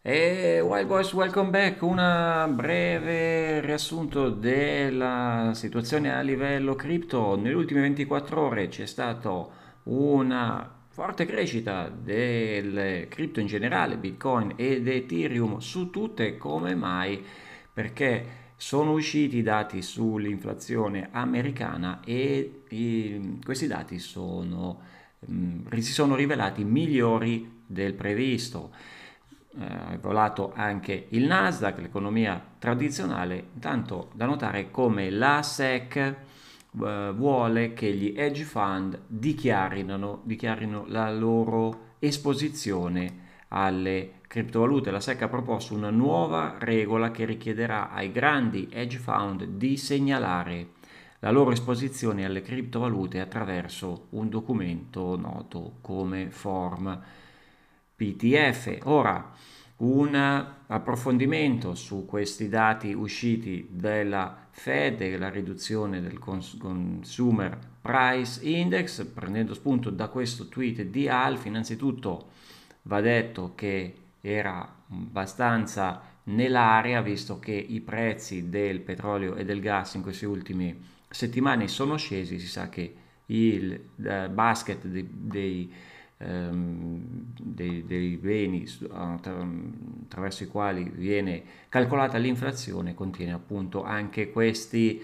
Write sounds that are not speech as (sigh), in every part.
E Wild Boys, welcome back. Un breve riassunto della situazione a livello cripto. Nelle ultime 24 ore c'è stata una forte crescita delle cripto in generale, Bitcoin ed Ethereum su tutte. Come mai? Perché sono usciti i dati sull'inflazione americana e i, questi dati sono, mh, mm, si sono rivelati migliori del previsto eh, volato anche il Nasdaq, l'economia tradizionale, intanto da notare come la SEC eh, vuole che gli hedge fund dichiarino, dichiarino la loro esposizione alle criptovalute. La SEC ha proposto una nuova regola che richiederà ai grandi hedge fund di segnalare la loro esposizione alle criptovalute attraverso un documento noto come Form PTF. Ora, un approfondimento su questi dati usciti dalla Fed, la riduzione del Consumer Price Index, prendendo spunto da questo tweet di Alf, innanzitutto va detto che era abbastanza nell'area visto che i prezzi del petrolio e del gas in queste ultime settimane sono scesi, si sa che il uh, basket dei, dei ehm, dei, dei, beni attraverso i quali viene calcolata l'inflazione contiene appunto anche questi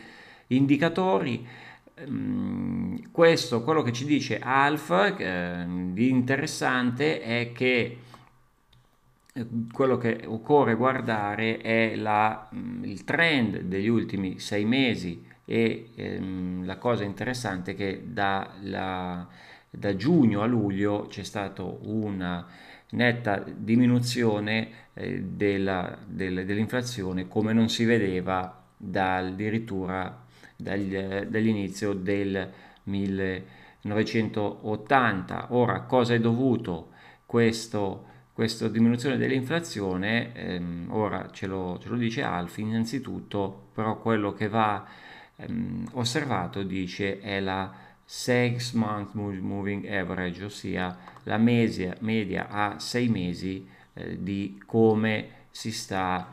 indicatori. Ehm, questo, quello che ci dice Alfa eh, di interessante è che eh, quello che occorre guardare è la, il trend degli ultimi sei mesi e ehm, la cosa interessante è che dalla da giugno a luglio c'è stata una netta diminuzione eh, della, del, dell'inflazione come non si vedeva dal, addirittura dagli, dall'inizio del 1980. Ora, cosa è dovuto questo, questa diminuzione dell'inflazione? Ehm, ora ce lo, ce lo, dice Alfi, innanzitutto però quello che va ehm, osservato dice è la 6 month moving average, ossia la media, media a 6 mesi eh, di come si sta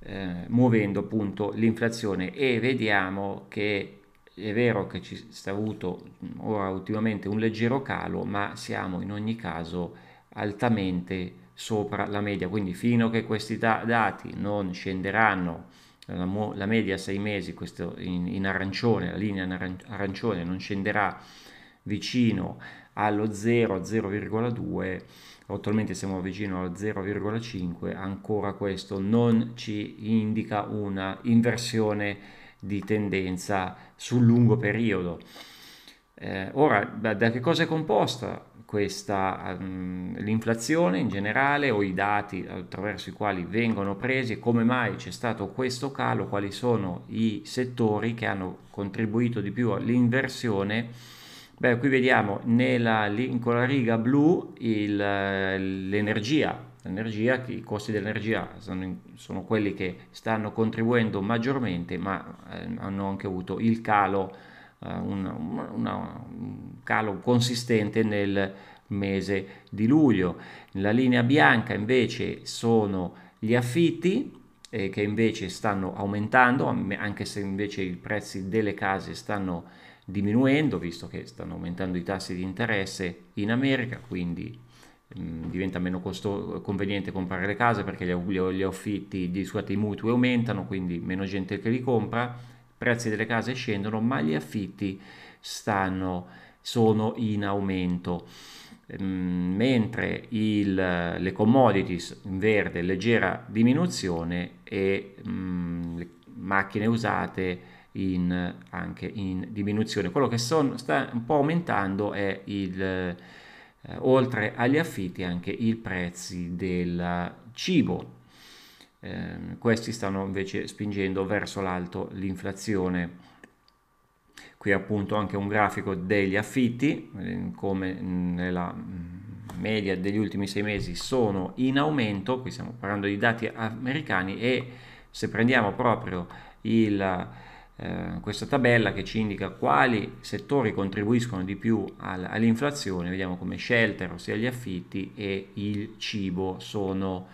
eh, muovendo appunto l'inflazione. E vediamo che è vero che ci sta avuto ora ultimamente un leggero calo, ma siamo in ogni caso altamente sopra la media, quindi fino a che questi da- dati non scenderanno la, mo- la media a 6 mesi, questo in, in, arancione, la linea in arancione non scenderà vicino allo 0, 0,2, attualmente siamo vicino allo 0,5, ancora questo non ci indica una inversione di tendenza sul lungo periodo. Eh, ora, da, che cosa è composta questa, um, l'inflazione in generale o i dati attraverso i quali vengono presi come mai c'è stato questo calo, quali sono i settori che hanno contribuito di più all'inversione? Beh, qui vediamo nella, con la riga blu il, l'energia, l'energia, i costi dell'energia sono, sono, quelli che stanno contribuendo maggiormente, ma eh, hanno anche avuto il calo una, una, un calo consistente nel mese di luglio. La linea bianca invece sono gli affitti eh, che invece stanno aumentando, anche se invece i prezzi delle case stanno diminuendo, visto che stanno aumentando i tassi di interesse in America, quindi mm, diventa meno costo- conveniente comprare le case perché gli, affitti, scusate, i mutui aumentano, quindi meno gente che li compra prezzi delle case scendono, ma gli affitti stanno, sono in aumento. Mm, mentre il, le commodities in verde leggera diminuzione e mh, mm, le macchine usate in, anche in diminuzione. Quello che son, sta un po' aumentando è il, eh, oltre agli affitti anche i prezzi del cibo eh, questi stanno invece spingendo verso l'alto l'inflazione. Qui appunto anche un grafico degli affitti, eh, come nella media degli ultimi sei mesi sono in aumento, qui stiamo parlando di dati americani e se prendiamo proprio il, eh, questa tabella che ci indica quali settori contribuiscono di più all'inflazione, vediamo come shelter, ossia gli affitti e il cibo sono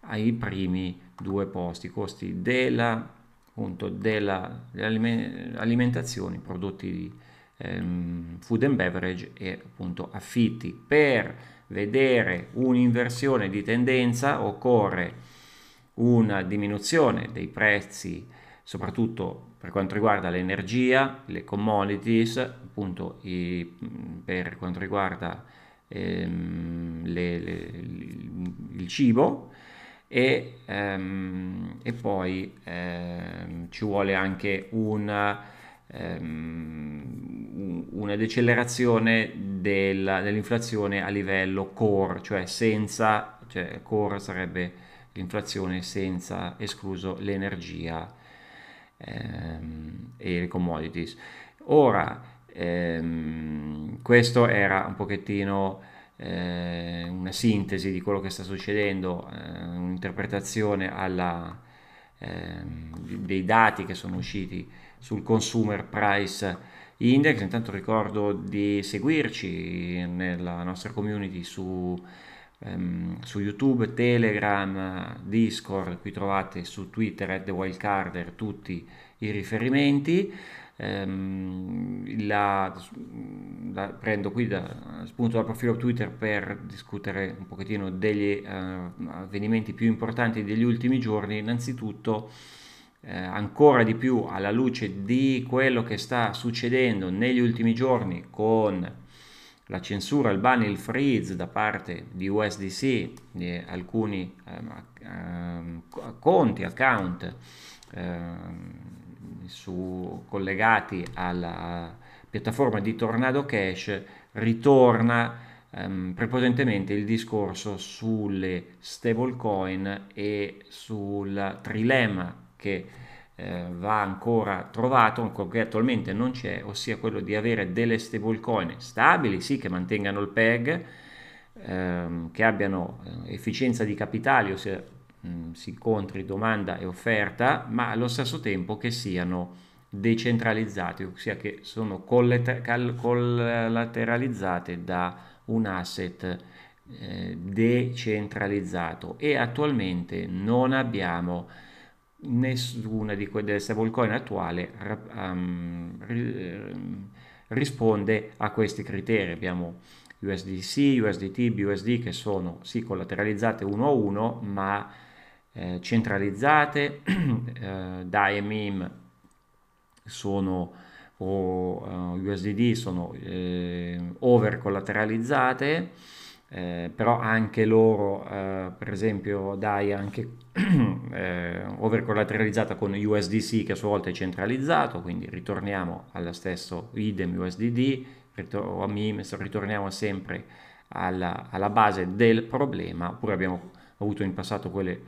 ai primi due posti, costi della, appunto, della, dell'alimentazione, prodotti di ehm, food and beverage e appunto affitti. Per vedere un'inversione di tendenza occorre una diminuzione dei prezzi, soprattutto per quanto riguarda l'energia, le commodities, appunto i, per quanto riguarda ehm, le, le, il cibo e, ehm, e poi ehm, ci vuole anche una, ehm, una decelerazione della, dell'inflazione a livello core, cioè senza, cioè core sarebbe l'inflazione senza escluso l'energia ehm, e le commodities. Ora, ehm, questo era un pochettino eh, una sintesi di quello che sta succedendo, eh, un'interpretazione alla, eh, dei dati che sono usciti sul Consumer Price Index. Intanto ricordo di seguirci nella nostra community su, ehm, su YouTube, Telegram, Discord, qui trovate su Twitter at The Wildcarder tutti i riferimenti. Ehm, la, la, prendo qui da, spunto dal profilo Twitter per discutere un pochettino degli uh, avvenimenti più importanti degli ultimi giorni. Innanzitutto, eh, ancora di più alla luce di quello che sta succedendo negli ultimi giorni con la censura, il ban, il freeze da parte di USDC di alcuni um, conti, account um, su, collegati alla piattaforma di Tornado Cash ritorna ehm, prepotentemente il discorso sulle stablecoin e sul trilemma che eh, va ancora trovato, che attualmente non c'è, ossia quello di avere delle stablecoin stabili, sì, che mantengano il PEG, ehm, che abbiano eh, efficienza di capitali, ossia Mm, si incontri domanda e offerta, ma allo stesso tempo che siano decentralizzati, ossia che sono collateralizzate da un asset eh, decentralizzato e attualmente non abbiamo nessuna di quelle stablecoin attuale um, risponde a questi criteri. Abbiamo USDC, USDT, BUSD che sono sì collateralizzate uno a uno, ma eh, centralizzate, (clears throat) eh, DAI MIM sono o eh, USDD sono eh, over collateralizzate, eh, però anche loro, per esempio DAI anche (clears throat) over collateralizzata con USDC che a sua volta è centralizzato, quindi ritorniamo allo stesso idem USDD ritor- MIM, ritorniamo sempre alla, alla base del problema, oppure abbiamo avuto in passato quelle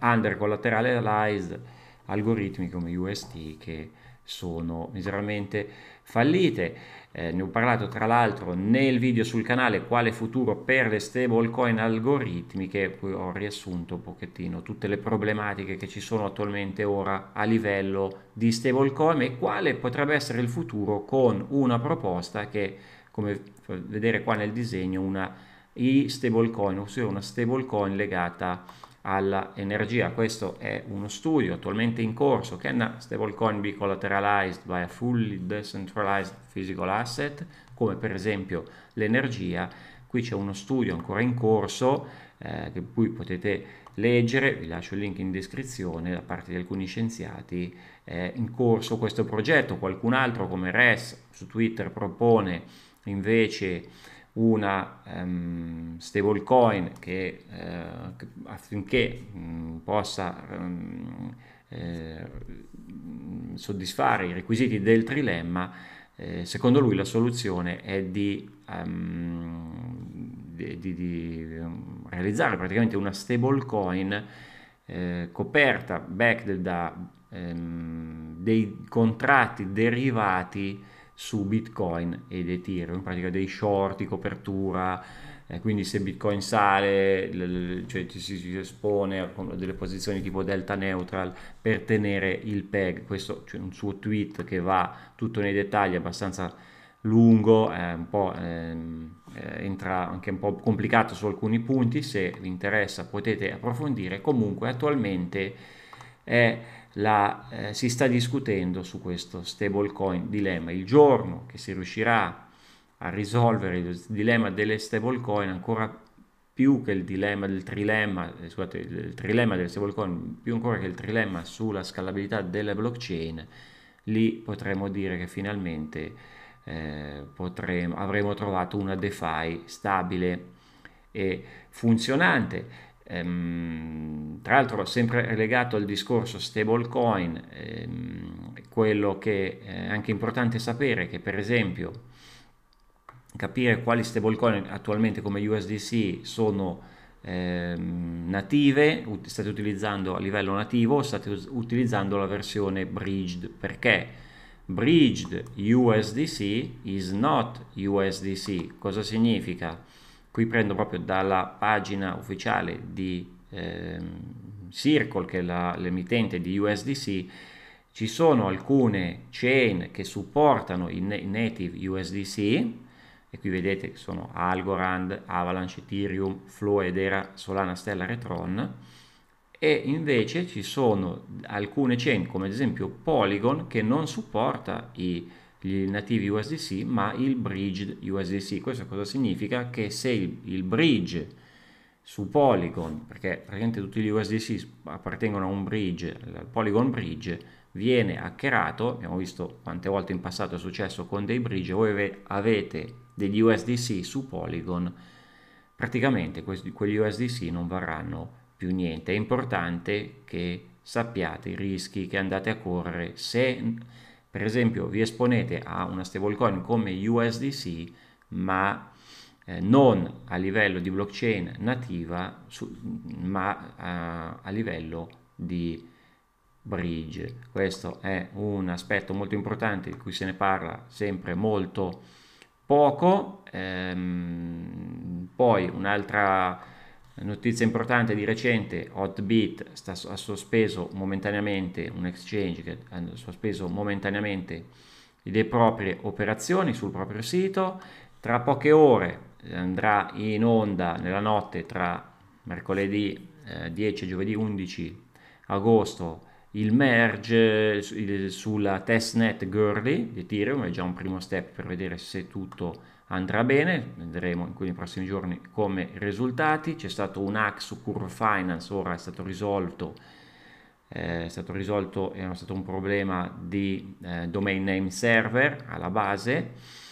under collateralized algoritmi come UST che sono miseramente fallite. Eh, ne ho parlato tra l'altro nel video sul canale quale futuro per le stablecoin algoritmiche, poi ho riassunto un pochettino tutte le problematiche che ci sono attualmente ora a livello di stablecoin e quale potrebbe essere il futuro con una proposta che, come vedere qua nel disegno, una i stablecoin, ossia una stablecoin legata all'energia. Questo è uno studio attualmente in corso. Can stablecoin be collateralized by a fully decentralized physical asset, come per esempio l'energia? Qui c'è uno studio ancora in corso eh, che poi potete leggere, vi lascio il link in descrizione da parte di alcuni scienziati. È in corso questo progetto, qualcun altro come Res su Twitter propone invece una um, stablecoin che, uh, affinché um, possa um, eh, soddisfare i requisiti del trilemma, eh, secondo lui la soluzione è di, di, di, di realizzare praticamente una stablecoin eh, coperta, backed da dei contratti derivati su Bitcoin ed Ethereum, in pratica dei short, di copertura, eh, quindi se Bitcoin sale, l- l- cioè ci si, espone a delle posizioni tipo delta neutral per tenere il peg, questo c'è cioè un suo tweet che va tutto nei dettagli abbastanza lungo, è un po', ehm, eh, entra anche un po' complicato su alcuni punti, se vi interessa potete approfondire, comunque attualmente la, eh, si sta discutendo su questo stablecoin dilemma. Il giorno che si riuscirà a risolvere il dilemma delle stablecoin ancora più che il dilemma del trilemma, eh, scusate, il trilemma delle stablecoin, più ancora che il trilemma sulla scalabilità delle blockchain, lì potremo dire che finalmente eh, potremo, avremo trovato una DeFi stabile e funzionante. Ehm, tra l'altro sempre legato al discorso stablecoin, ehm, quello che è anche importante sapere che per esempio capire quali stablecoin attualmente come USDC sono ehm, native, state utilizzando a livello nativo, state utilizzando la versione bridged perché bridged USDC is not USDC. Cosa significa? Qui prendo proprio dalla pagina ufficiale di ehm, Circle, che è la, l'emittente di USDC, ci sono alcune chain che supportano i native USDC, e qui vedete che sono Algorand, Avalanche, Ethereum, Flow, Edera, Solana, Stella, Retron, e invece ci sono alcune chain come ad esempio Polygon che non supporta i, gli nativi USDC ma il bridge USDC questo cosa significa? Che se il, il bridge su Polygon perché praticamente tutti gli USDC appartengono a un bridge al Polygon bridge viene hackerato abbiamo visto quante volte in passato è successo con dei bridge voi avete degli USDC su Polygon praticamente questi, quegli USDC non varranno più niente. È importante che sappiate i rischi che andate a correre. Se per esempio vi esponete a una stablecoin come USDC ma eh, non a livello di blockchain nativa su, ma a, a livello di bridge. Questo è un aspetto molto importante di cui se ne parla sempre molto poco. Ehm, poi un'altra Notizia importante di recente, Hotbit sta, ha sospeso momentaneamente un exchange che ha sospeso momentaneamente le proprie operazioni sul proprio sito. Tra poche ore andrà in onda nella notte tra mercoledì eh, 10 e giovedì 11 agosto il merge sulla testnet Gurley di Ethereum, è già un primo step per vedere se tutto andrà bene, vedremo in nei prossimi giorni come risultati, c'è stato un hack su Curve Finance, ora è stato risolto, eh, è stato risolto, è stato un problema di eh, domain name server alla base,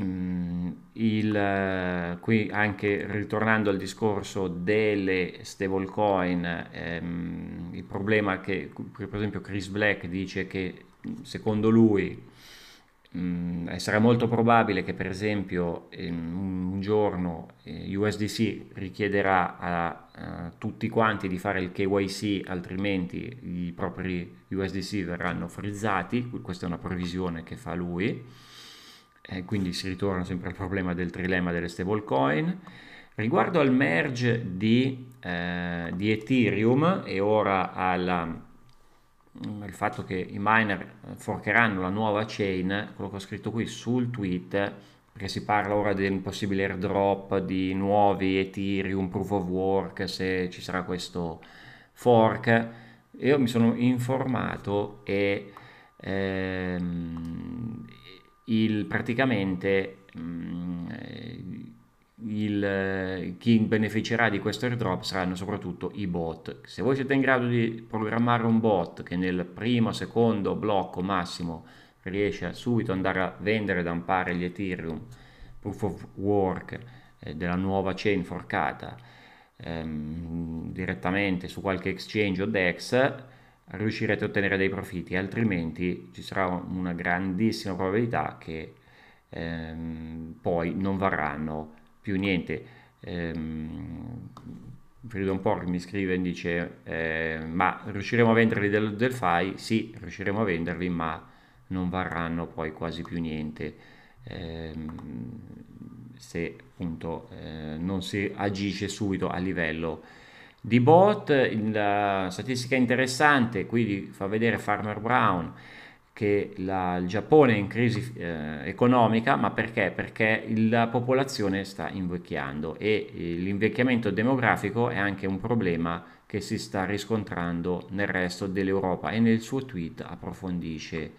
Mm, il, eh, qui anche ritornando al discorso delle stablecoin, ehm, il problema che per esempio Chris Black dice che secondo lui Mm, sarà molto probabile che per esempio un giorno eh, USDC richiederà a, a, tutti quanti di fare il KYC altrimenti i propri USDC verranno frizzati. Questa è una previsione che fa lui. Eh, quindi si ritorna sempre al problema del trilemma delle stablecoin. Riguardo al merge di, eh, di Ethereum e ora alla il fatto che i miner forcheranno la nuova chain, quello che ho scritto qui sul tweet, perché si parla ora un possibile airdrop di nuovi Ethereum Proof of Work, se ci sarà questo fork. Io mi sono informato e ehm, il, praticamente mh, mm, il, chi beneficerà di questo airdrop saranno soprattutto i bot. Se voi siete in grado di programmare un bot che nel primo, secondo blocco massimo riesce a subito andare a vendere da dampare gli Ethereum Proof of Work eh, della nuova chain forcata ehm, direttamente su qualche exchange o DEX, riuscirete a ottenere dei profitti, altrimenti ci sarà una grandissima probabilità che ehm, poi non varranno più niente. Ehm, Freedom Pork mi scrive e dice eh, ma riusciremo a venderli del, del FAI? Sì, riusciremo a venderli ma non varranno poi quasi più niente ehm, se appunto eh, non si agisce subito a livello di bot. La statistica interessante qui fa vedere Farmer Brown che la, il Giappone è in crisi eh, economica, ma perché? Perché la popolazione sta invecchiando e eh, l'invecchiamento demografico è anche un problema che si sta riscontrando nel resto dell'Europa e nel suo tweet approfondisce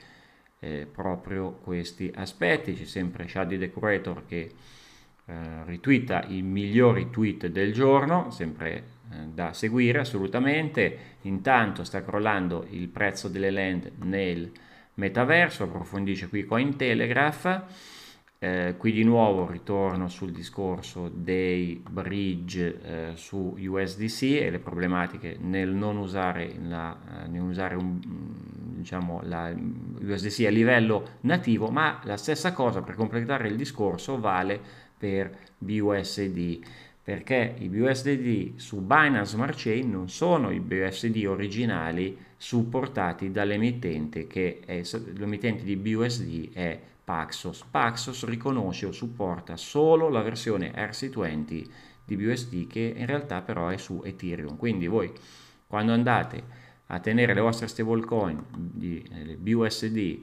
eh, proprio questi aspetti. C'è sempre Shadi Decorator che eh, ritwitta i migliori tweet del giorno, sempre eh, da seguire assolutamente. Intanto sta crollando il prezzo delle land nel metaverso, approfondisce qui Cointelegraph. Eh, qui di nuovo ritorno sul discorso dei bridge eh, su USDC e le problematiche nel non usare, la, eh, nel usare un, diciamo, la USDC a livello nativo, ma la stessa cosa per completare il discorso vale per BUSD perché i BUSD su Binance Smart Chain non sono i BUSD originali supportati dall'emittente che è l'emittente di BUSD è Paxos. Paxos riconosce o supporta solo la versione RC20 di BUSD che in realtà però è su Ethereum. Quindi voi quando andate a tenere le vostre stablecoin di eh, BUSD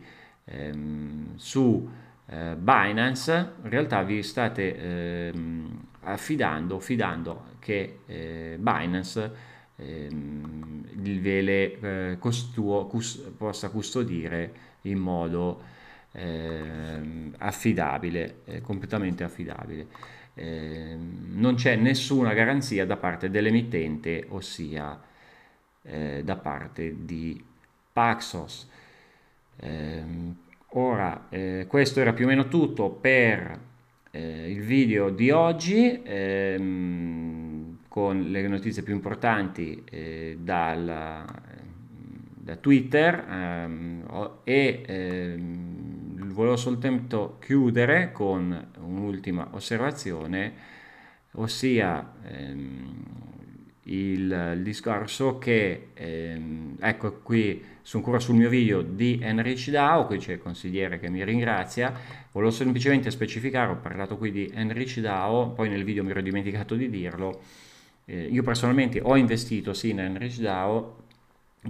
ehm, su eh, Binance, in realtà vi state ehm, affidando, fidando che eh, Binance ehm, ve le eh, costuo, cus, possa custodire in modo ehm, affidabile, eh, completamente affidabile. Ehm, non c'è nessuna garanzia da parte dell'emittente, ossia eh, da parte di Paxos. Eh, ora, eh, questo era più o meno tutto per eh, il video di oggi ehm, con le notizie più importanti eh, dal, da Twitter ehm, e ehm, volevo soltanto chiudere con un'ultima osservazione, ossia ehm, il, discorso che, ehm, ecco qui sono ancora sul mio video di Enrich DAO, qui c'è il consigliere che mi ringrazia, volevo semplicemente specificare, ho parlato qui di Enrich DAO, poi nel video mi ero dimenticato di dirlo, eh, io personalmente ho investito sì in Enrich DAO,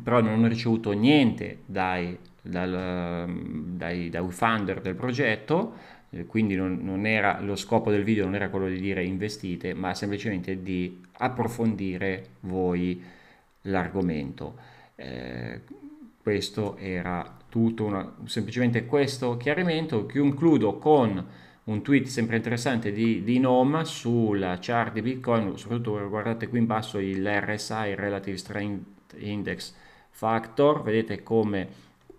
però non ho ricevuto niente dai, dal, dai, dai founder del progetto, quindi non, non, era, lo scopo del video non era quello di dire investite, ma semplicemente di approfondire voi l'argomento. Eh, questo era tutto, una, semplicemente questo chiarimento. Concludo con un tweet sempre interessante di, di Noma sulla chart di Bitcoin, soprattutto guardate qui in basso il RSI, Relative Strength Index Factor, vedete come,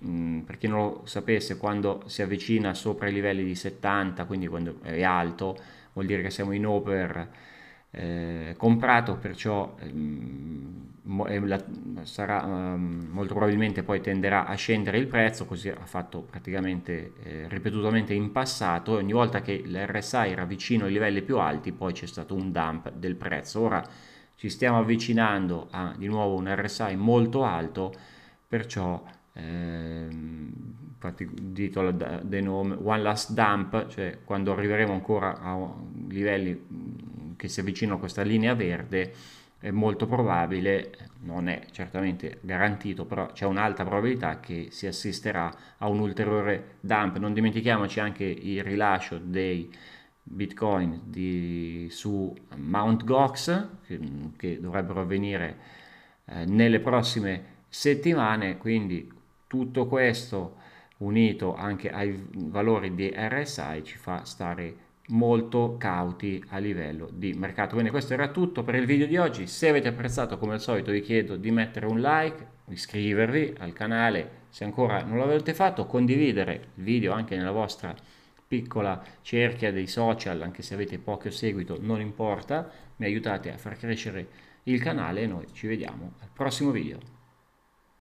mh, per chi non lo sapesse, quando si avvicina sopra i livelli di 70, quindi quando è alto, vuol dire che siamo in over eh, comprato, perciò ehm, la, sarà ehm, molto probabilmente poi tenderà a scendere il prezzo, così ha fatto praticamente eh, ripetutamente in passato, ogni volta che l'RSI era vicino ai livelli più alti poi c'è stato un dump del prezzo. Ora ci stiamo avvicinando a di nuovo un RSI molto alto, perciò ehm, infatti titolo del nome One Last Dump, cioè quando arriveremo ancora a livelli che si avvicina a questa linea verde è molto probabile, non è certamente garantito, però c'è un'alta probabilità che si assisterà a un ulteriore dump. Non dimentichiamoci anche il rilascio dei bitcoin di, su Mt. Gox che, che dovrebbero avvenire eh, nelle prossime settimane, quindi tutto questo unito anche ai valori di RSI ci fa stare molto cauti a livello di mercato. Quindi questo era tutto per il video di oggi. Se avete apprezzato come al solito vi chiedo di mettere un like, iscrivervi al canale se ancora non l'avete fatto, condividere il video anche nella vostra piccola cerchia dei social, anche se avete poco seguito, non importa, mi aiutate a far crescere il canale e noi ci vediamo al prossimo video.